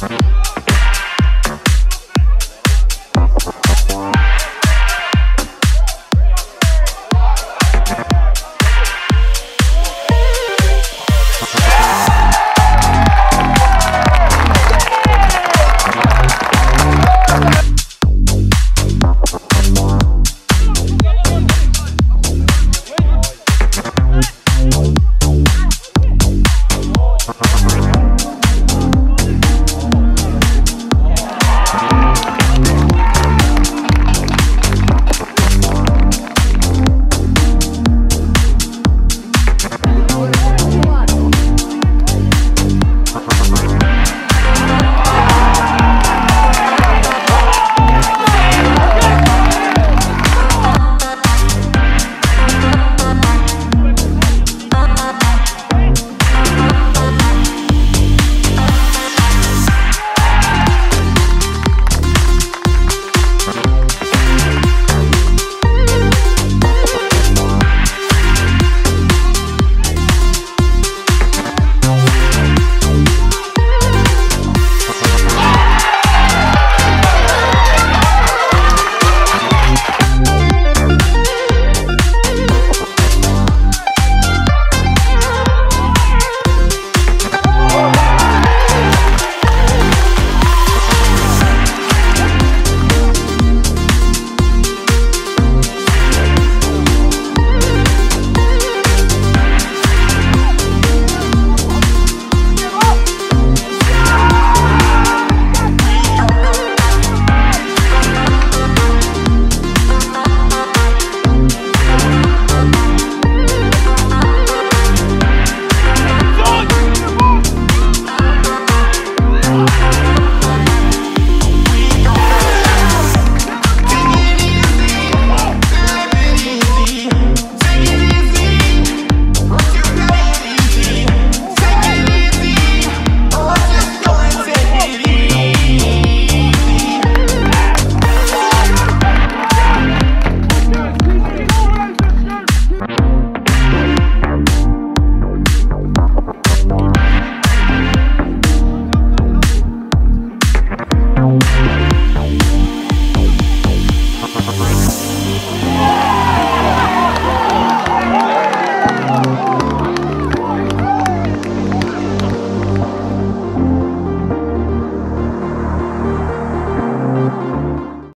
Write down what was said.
Bye.